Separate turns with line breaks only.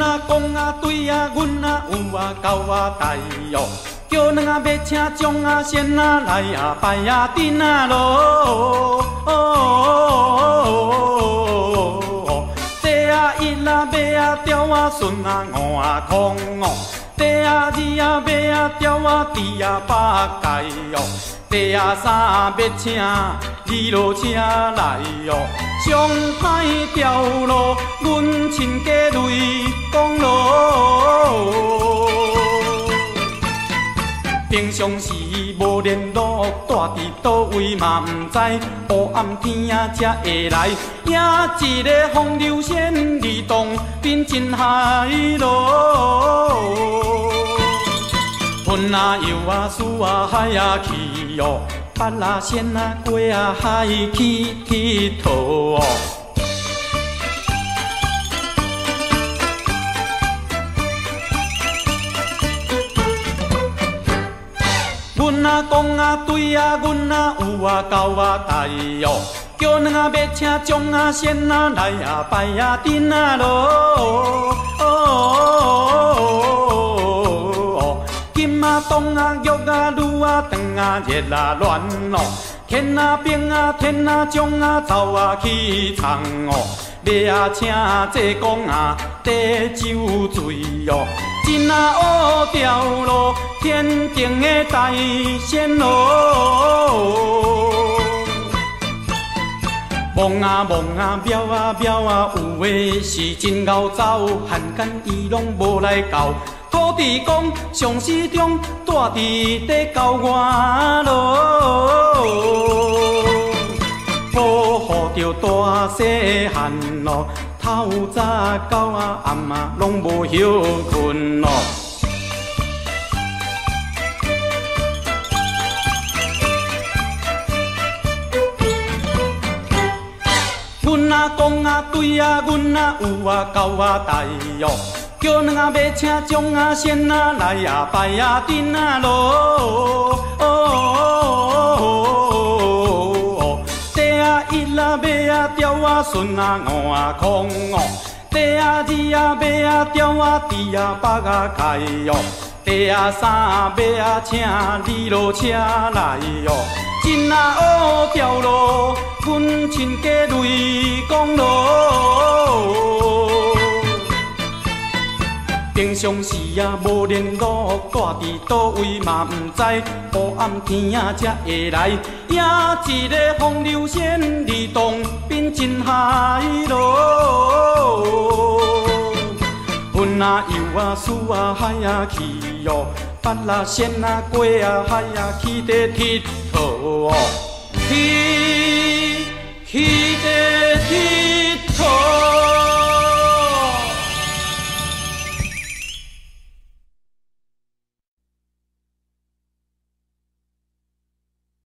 阿公啊对啊，阮啊有啊狗啊代哟，叫两啊要请将啊仙啊来啊拜啊顶啊咯。地啊一啊马啊雕啊顺啊五啊空哦，地啊二啊马啊雕啊猪啊八界哟，地啊三要请二路车来哟。上歹条路，阮亲家泪光落。平常时无联络，住伫倒位嘛毋知，黑暗天啊才会来，也一个风流仙儿洞，变真海咯。云啊游啊树啊海啊去哟。八拉线啊，过啊海去佚佗哦。阮啊讲啊对啊，阮啊有啊交啊代哦，叫两啊要请将啊先啊来啊拜啊顶啊咯。啊，女啊，长啊，热啊，乱哦，天啊，冰啊，天啊，将啊，走啊，去藏哦，马啊，请坐公啊，地酒醉哦，真啊，乌条路，天顶的大仙哦，梦啊梦啊，庙啊庙啊，有的是真熬走，汉奸伊拢无来搞。土地公上市中住伫地高外咯，保护着大细汉咯，透早到啊暗啊拢无休困咯。阮啊讲啊对啊，阮啊有啊交啊代哟。叫两啊要请将啊先啊来啊拜啊顶啊落，地啊一啊马啊雕啊顺啊五啊空哦，地啊二啊马啊雕啊猪啊八啊开哦，地啊三啊马啊请二路车来哦，真啊乌条路，阮亲家泪光咯。常时啊无联络，住伫倒位嘛毋知，黑暗天啊才会来，也一个风流仙儿洞变真海咯。云啊游啊树啊海啊去哟，八啊仙啊过啊海啊去地佚佗哦，去